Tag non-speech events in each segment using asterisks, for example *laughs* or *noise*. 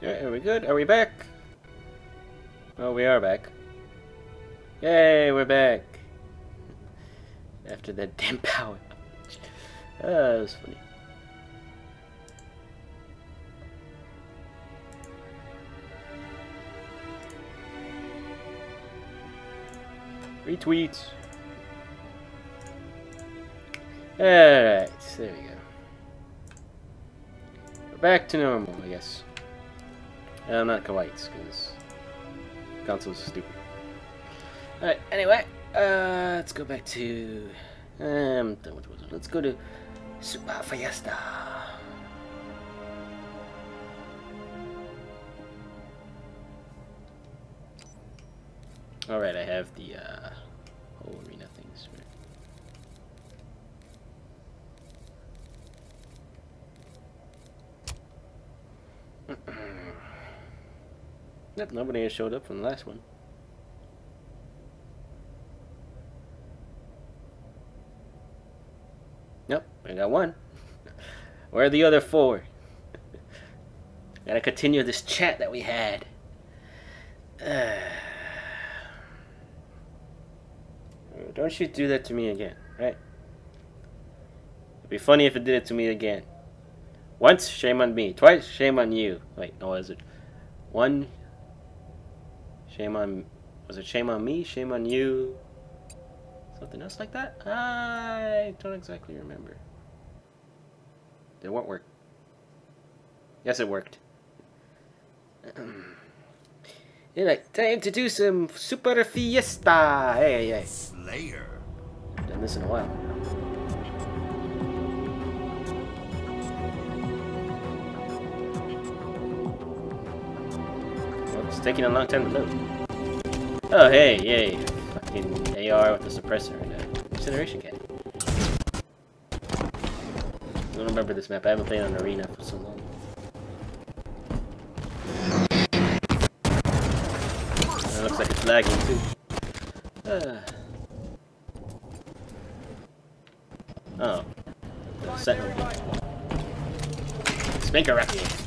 Yeah, are we good? Are we back? Oh, we are back. Yay, we're back. After that *laughs* damn power. Ah, that was funny. Retweet. Alright, there we go. We're back to normal, I guess. I'm not Kawaii's, because console's stupid. Alright, anyway, uh, let's go back to... Um. Let's go to Super Fiesta. Alright, I have the uh, whole arena things. Right? Yep, nobody has showed up from the last one. Nope, I got one. *laughs* Where are the other four? *laughs* Gotta continue this chat that we had. Uh, *sighs* don't you do that to me again, right? It'd be funny if it did it to me again. Once, shame on me. Twice, shame on you. Wait, no, was it? One, shame on... Was it shame on me? Shame on you? Something else like that? I don't exactly remember. It won't work. Yes, it worked. *clears throat* yeah, like, time to do some Super Fiesta! Hey, hey. Slayer. Done this in a while. It's taking a long time to load. Oh, hey, yay. Fucking AR with the suppressor and a incineration cannon. I don't remember this map. I haven't played on Arena for so long. It looks like it's lagging too. Uh. Oh. Sentinel. Spanker Rocky.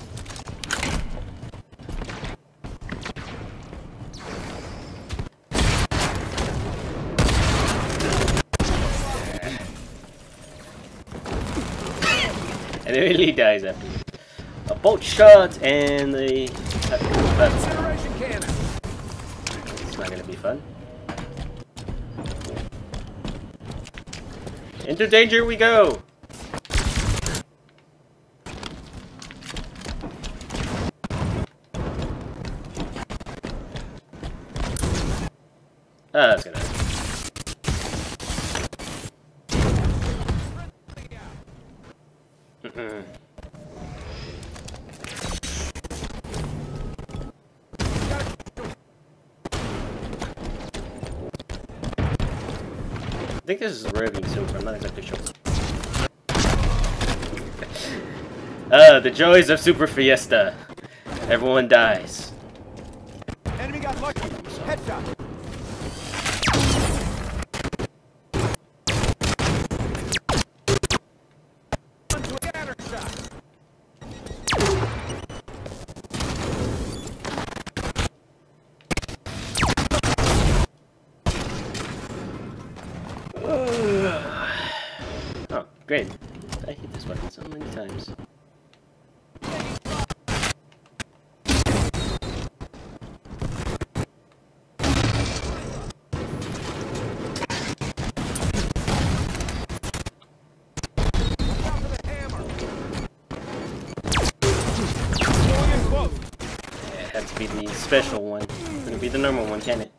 And it really dies after a bolt shot and the it's not gonna be fun. Into danger we go! Ah, that's gonna. This is revving soon, but I'm not exactly sure. Ah, *laughs* the joys of Super Fiesta. Everyone dies. Enemy got lucky. Headshot. Great. I hit this weapon so many times. It had to be the special one. Couldn't be the normal one, can it?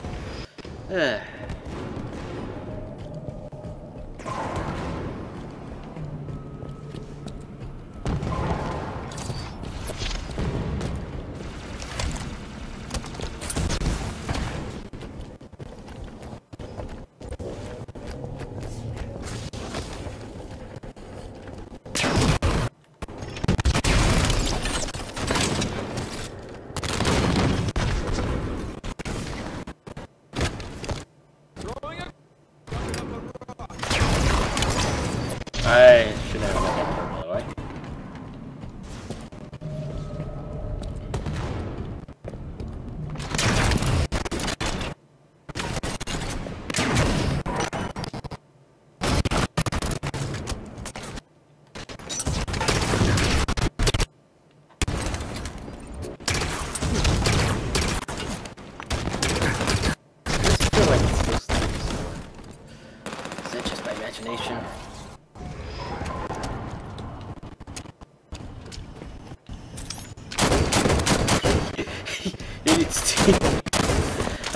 *sighs*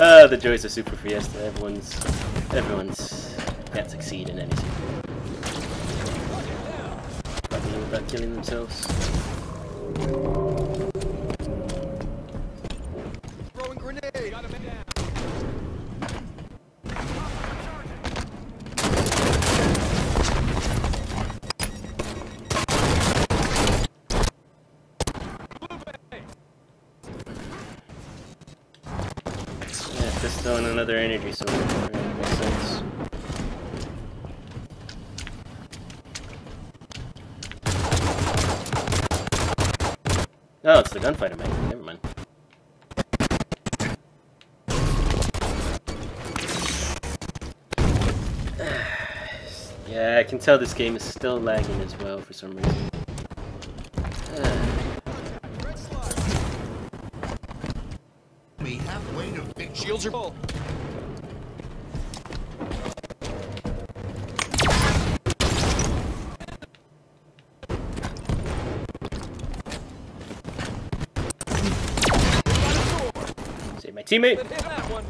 Ah, the joys of Super Fiesta. Everyone's, everyone's can't succeed in anything. Without killing themselves. Throwing grenade. Got him down. Yeah, another energy sense. Oh, it's the gunfighter man. Never mind. *sighs* yeah, I can tell this game is still lagging as well for some reason. Me halfway to victory. Shields are full. Save my teammate. Hit that one.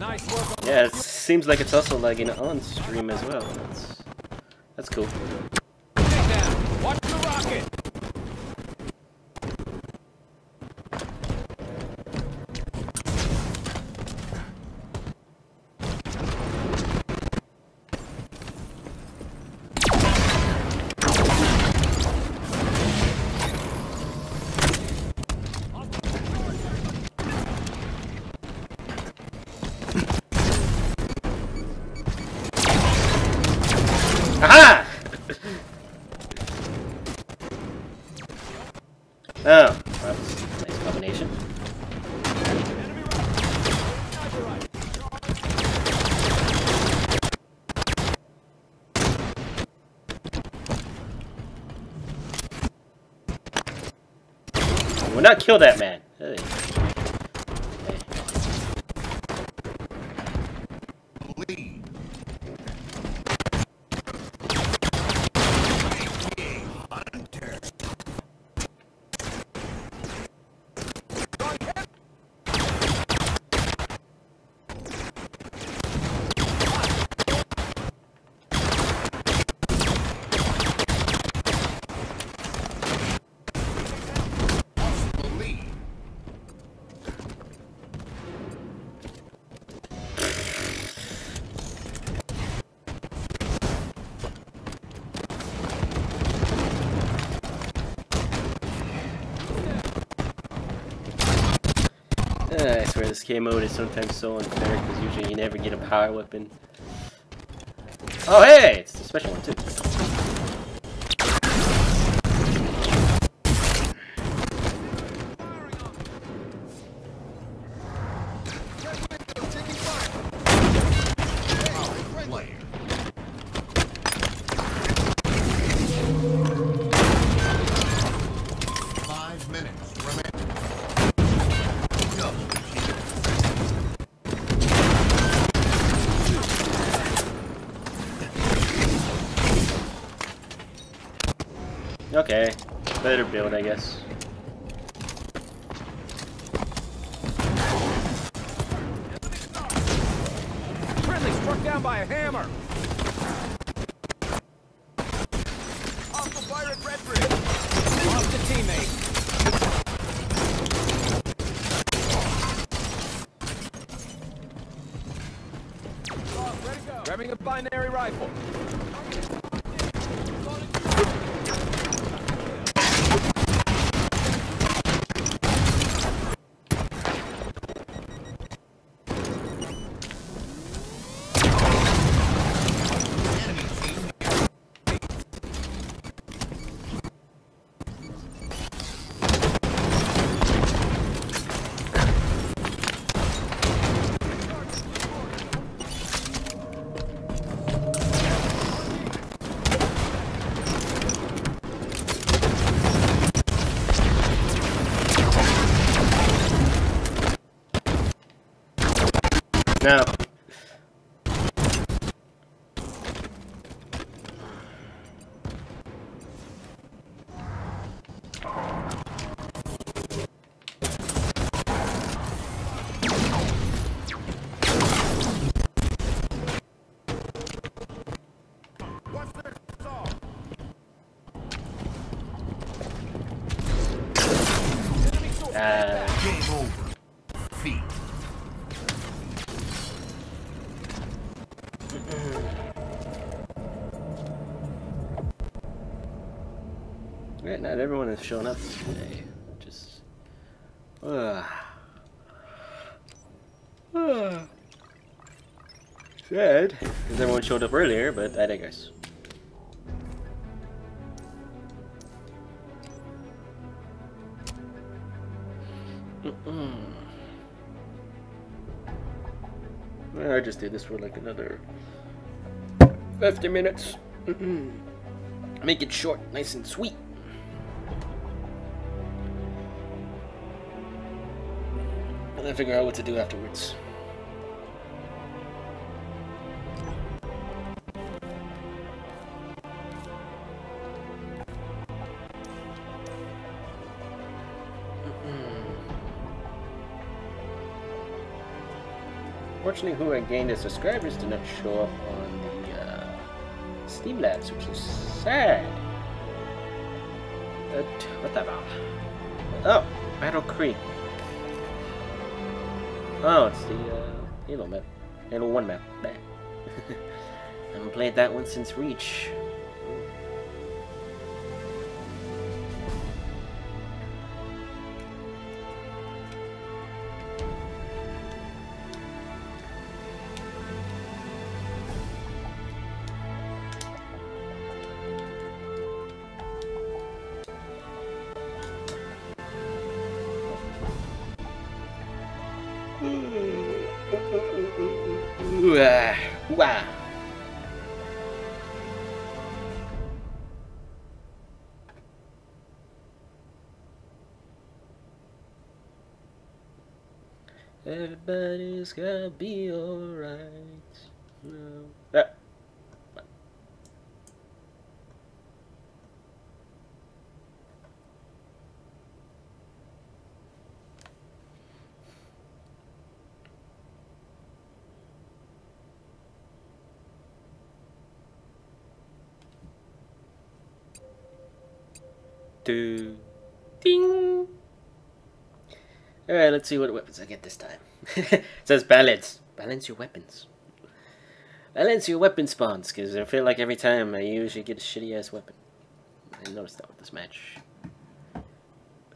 Nice Yeah, it seems like it's also lagging on stream as well. That's that's cool. Not kill that man. Swear this game mode is sometimes so unfair because usually you never get a power weapon. Oh hey, it's a special one too. Build I guess. Friendly struck down by a hammer. Hostile fire at Red Bridge. Lost a teammate. Grabbing a binary rifle. Yeah, not everyone has shown up today. Just. Uh, uh, sad. Because everyone showed up earlier, but I digress. Just did this for like another 50 minutes. *clears throat* Make it short, nice and sweet. And then figure out what to do afterwards. Fortunately, who I gained as subscribers did not show up on the uh, Streamlabs, which is sad. But whatever. Oh, Battle Creek. Oh, it's the uh, Halo map. Halo 1 map. *laughs* I haven't played that one since Reach. Wow. Everybody's gonna be alright. No. Ah. Do. Ding! Alright, let's see what weapons I get this time. *laughs* it says balance. Balance your weapons. Balance your weapon spawns, because I feel like every time I usually get a shitty ass weapon. I noticed that with this match.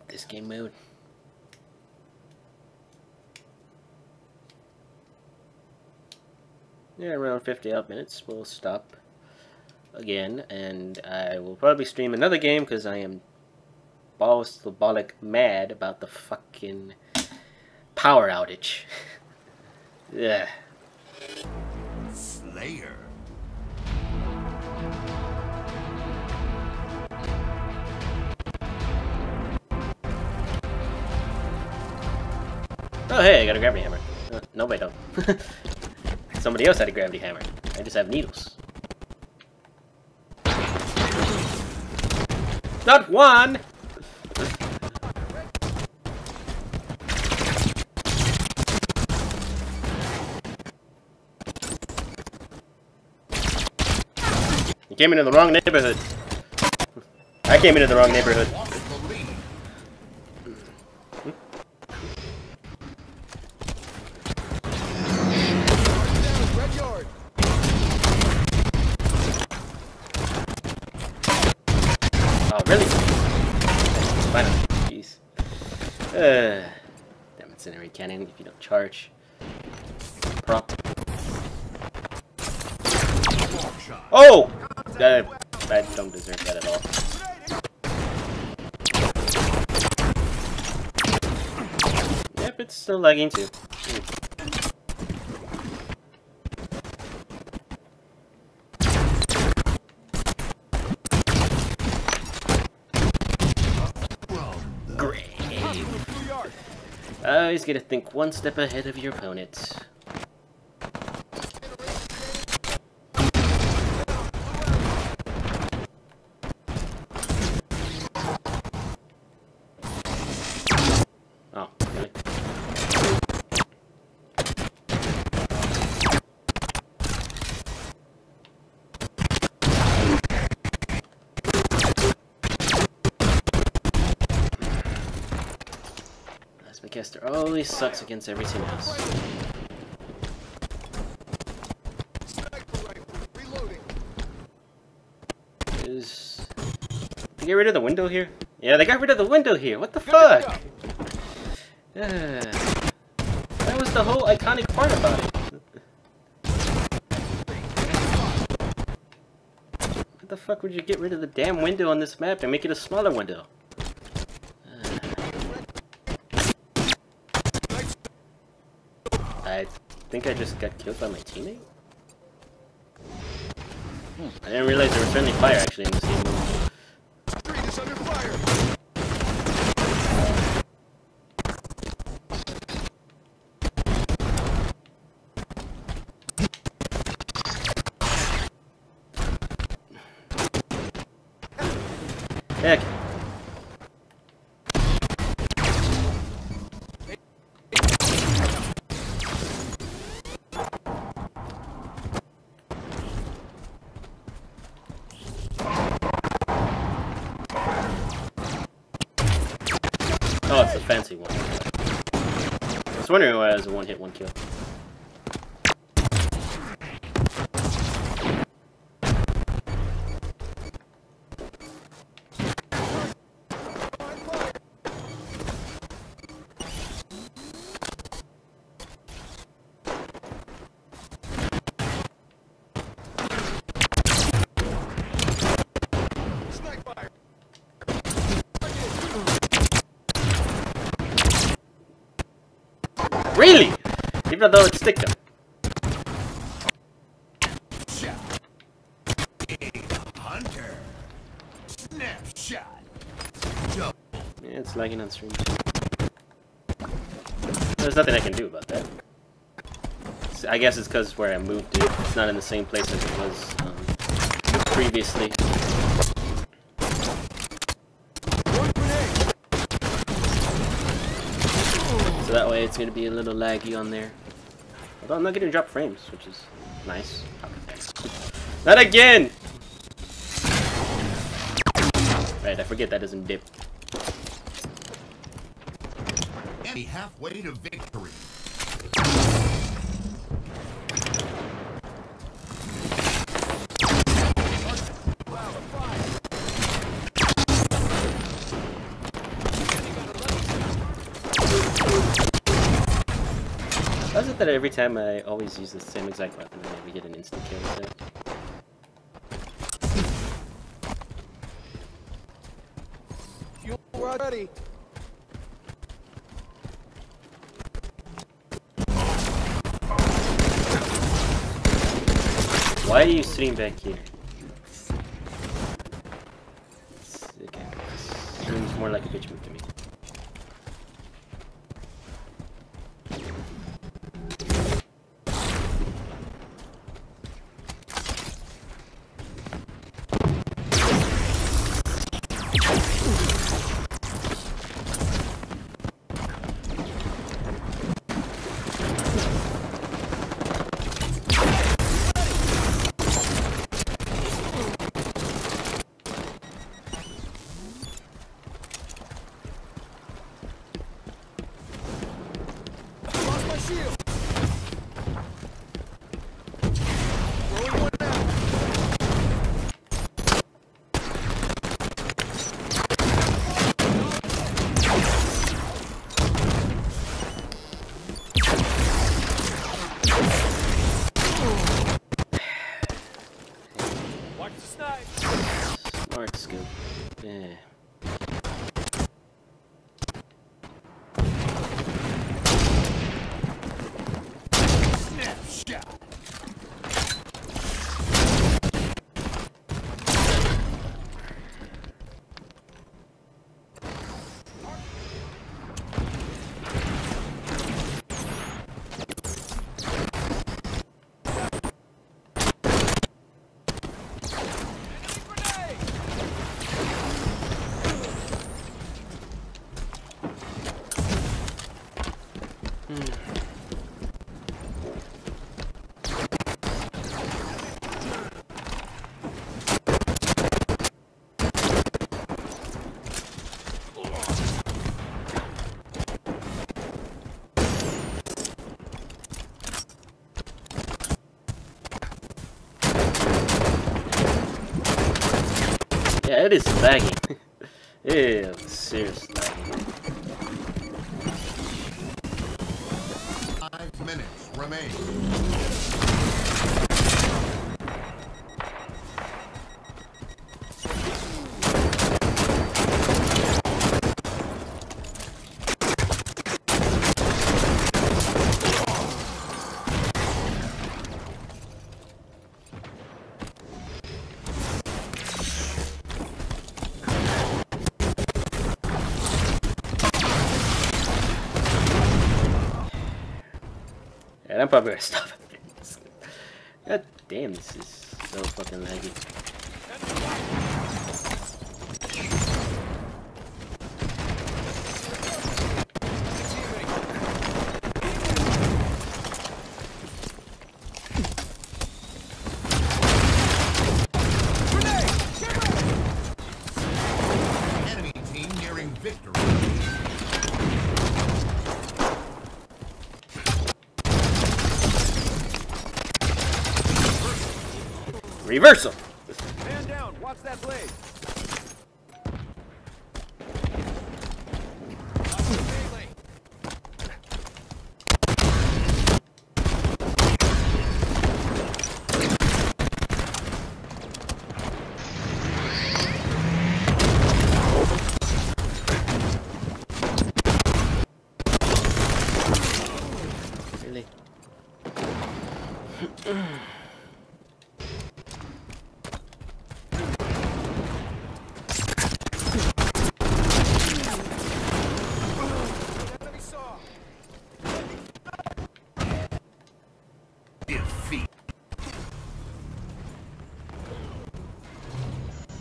This game mode. Yeah, around 50 odd minutes. We'll stop again, and I will probably stream another game because I am bollock mad about the fucking power outage. *laughs* yeah. Slayer. Oh hey, I got a gravity hammer. Uh, no, I don't. *laughs* Somebody else had a gravity hammer. I just have needles. Not one! Came into the wrong neighborhood. I came into the wrong neighborhood. Oh, really? Finally. Jeez. Uh, damn incendiary cannon if you don't charge. Prop. Oh! Uh, I don't deserve that at all. Yep, it's still lagging too. Hmm. Grave. Always gotta think one step ahead of your opponent. Always sucks against everything else. Is... They get rid of the window here? Yeah, they got rid of the window here. What the fuck? Yeah. That was the whole iconic part about it. What the fuck would you get rid of the damn window on this map and make it a smaller window? Think I just got killed by my teammate? I didn't realize there was friendly fire actually in this game. Heck. Fancy one. I was wondering why it was a one hit, one kill. Really? Even though it's thicker. Yeah, it's lagging on stream. There's nothing I can do about that. I guess it's because where I moved it, it's not in the same place as it was um, previously. One grenade. So that way it's going to be a little laggy on there. Although I'm not getting drop frames, which is nice. Not again! Right, I forget that doesn't dip. Enemy halfway to victory. It that every time I always use the same exact weapon and we get an instant kill with it? Rod ready. Why are you sitting back here? Seems more like a bitch move to me. Yeah, probably gonna stop. God damn, this is so fucking laggy. Enemy team nearing victory. Reversal! Man down. Watch that blade.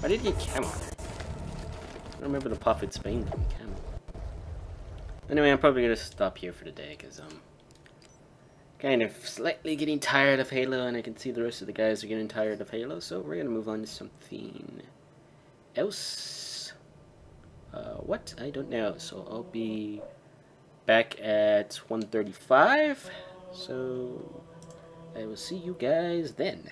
Why did get camo? I don't remember the Prophet's Bane getting camo. Anyway, I'm probably gonna stop here for today because I'm um, kind of slightly getting tired of Halo, and I can see the rest of the guys are getting tired of Halo. So we're gonna move on to something else. Uh, what? I don't know. So I'll be back at 135. So I will see you guys then.